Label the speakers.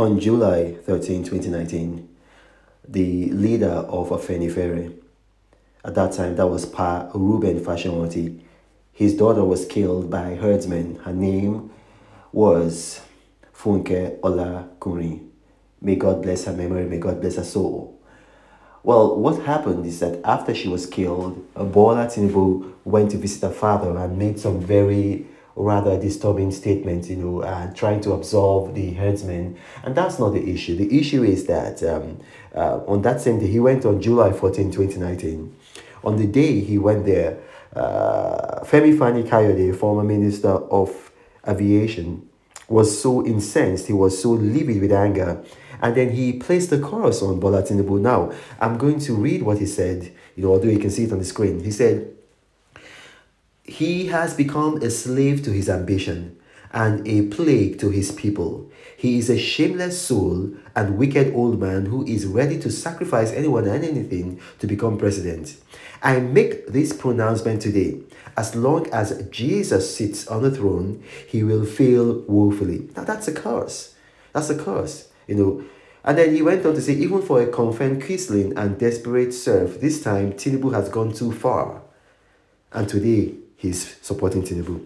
Speaker 1: On July 13, 2019, the leader of Afenifere, at that time that was Pa Reuben Fasoranti his daughter was killed by herdsmen. Her name was Funke Ola Kuri. May God bless her memory, may God bless her soul. Well, what happened is that after she was killed, Bola Tinubu went to visit her father and made some very rather disturbing statements, you know, uh, trying to absolve the herdsmen. And that's not the issue. The issue is that um, uh, on that same day, he went on July 14, 2019. On the day he went there, uh, Femi Fani-Kayode, former Minister of Aviation, was so incensed, he was so livid with anger, and then he placed the chorus on Bola Tinubu. Now, I'm going to read what he said, you know, although you can see it on the screen. He said, He has become a slave to his ambition and a plague to his people. He is a shameless soul and wicked old man who is ready to sacrifice anyone and anything to become president. I make this pronouncement today. As long as Jesus sits on the throne, he will fail woefully. Now that's a curse. That's a curse, you know. And then he went on to say, even for a confirmed Christian and desperate serf, this time Tinubu has gone too far. And today he's supporting Tinubu.